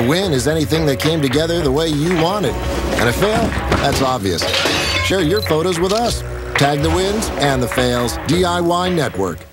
A win is anything that came together the way you wanted. And a fail? That's obvious. Share your photos with us. Tag the wins and the fails. DIY Network.